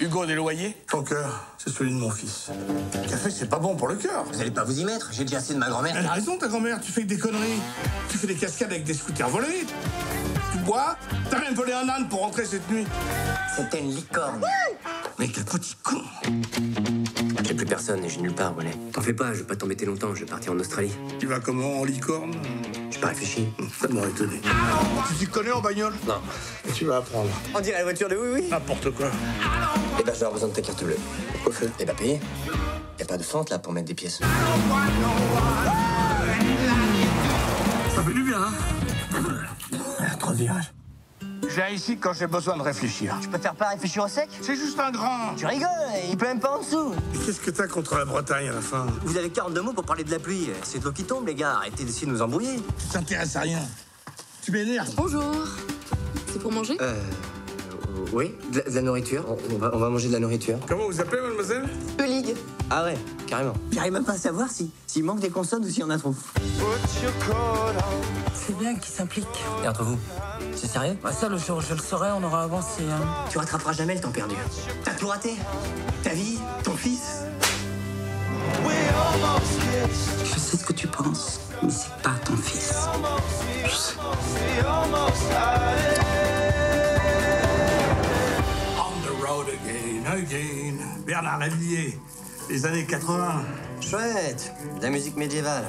Hugo des loyers Ton cœur, c'est celui de mon fils. Le café, c'est pas bon pour le cœur. Vous allez pas vous y mettre J'ai déjà assez de ma grand-mère. Elle a raison, ta grand-mère, tu fais que des conneries. Tu fais des cascades avec des scooters volés. Tu bois. T'as même volé un âne pour rentrer cette nuit. C'était une licorne. Mais quel petit con. J'ai plus personne et j'ai nulle part, Wallet. T'en fais pas, je vais pas t'embêter longtemps, je vais partir en Australie. Tu vas comment en licorne J'ai pas réfléchi. Ça m'aurait étonné. Tu t'y connais en bagnole Non. Tu vas apprendre. On dirait la voiture de oui, oui. N'importe quoi. Eh ben, je vais avoir besoin de ta carte bleue. Au fait. Eh ben, payé. Y a pas de fente là pour mettre des pièces. Ça fait du bien, hein Trop de virages. J'ai ici quand j'ai besoin de réfléchir. Je préfère pas réfléchir au sec C'est juste un grand. Tu rigoles, il pleut même pas en dessous. Et Qu'est-ce que t'as contre la Bretagne à la fin Vous avez 42 mots pour parler de la pluie. C'est de l'eau qui tombe, les gars. Arrêtez d'essayer de nous embrouiller. Tu t'intéresses à rien. Tu m'énerves. Bonjour. C'est pour manger? Euh. Oui, de la, de la nourriture. On, on va, on va manger de la nourriture. Comment vous appelez, mademoiselle? Eulig. Ah ouais, carrément. J'arrive même pas à savoir si s'il manque des consonnes ou s'il y en a trop. C'est bien qu'il s'implique. Et entre vous, c'est sérieux? Bah ça, le jour où je le saurai, on aura avancé. Hein. Tu rattraperas jamais le temps perdu. T'as tout raté. Ta vie, ton fils. Sais ce Bernard Lavillier, les années 80. Chouette. De la musique médiévale.